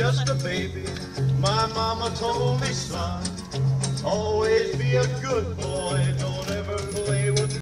just a baby, my mama told me, son, always be a good